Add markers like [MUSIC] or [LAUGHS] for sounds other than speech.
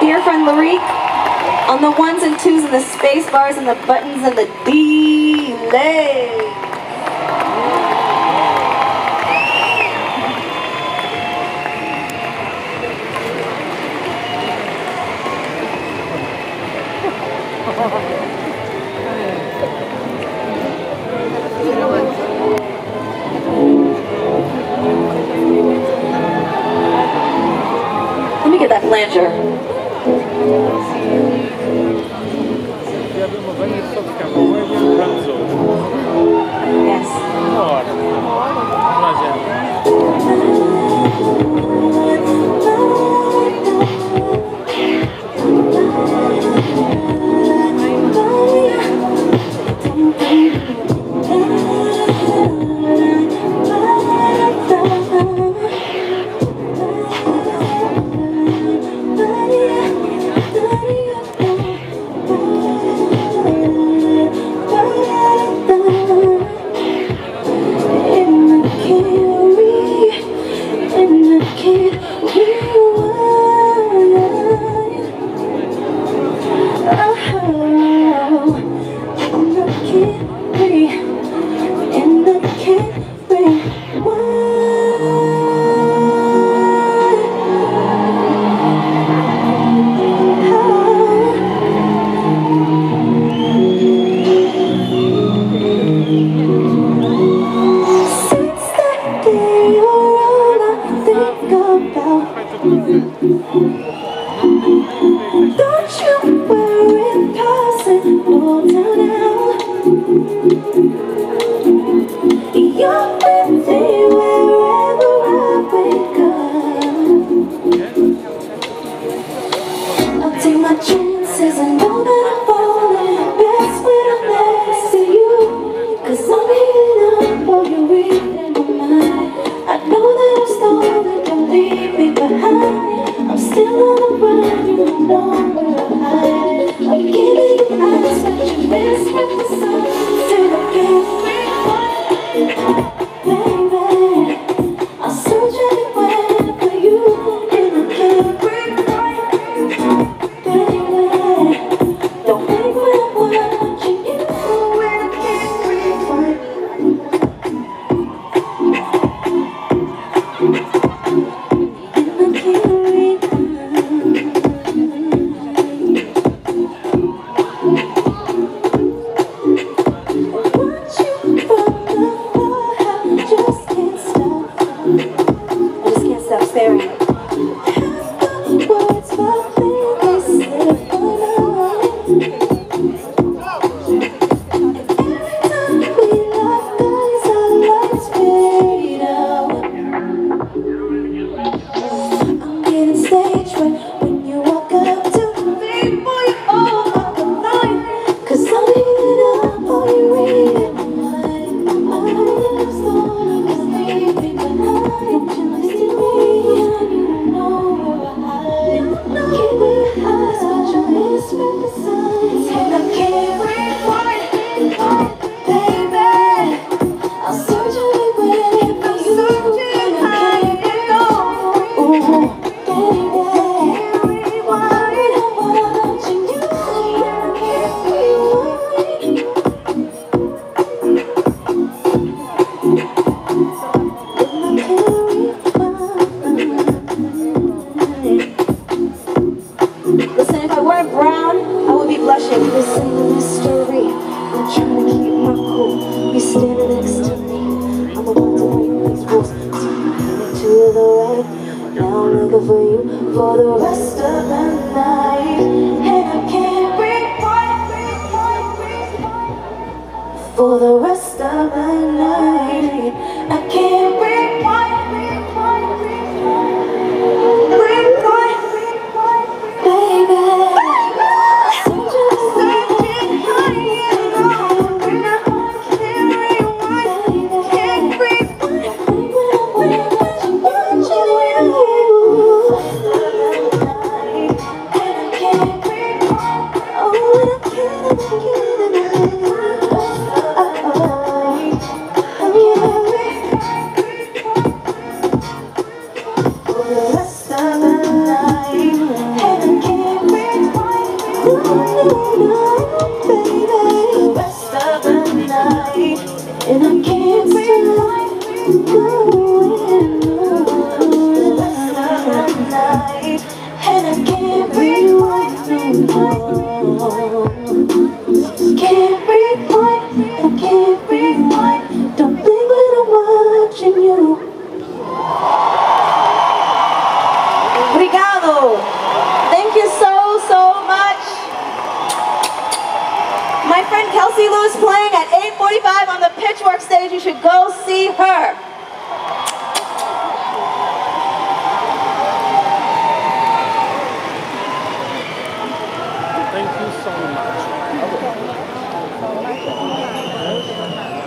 dear friend Larique on the ones and twos and the space bars and the buttons and the delay. Let me get that flanger. Bye. [LAUGHS] chances and nobody sparingly. blushing, this in the mystery. I'm trying to keep my cool. You're standing next to me. I'm about to break these rules. Take to the right. Now I'm looking for you for the rest of the night. And I can't breathe, breathe, breathe, breathe, breathe. For the rest of the night. My friend Kelsey Lu is playing at 8.45 on the Pitchfork stage. You should go see her.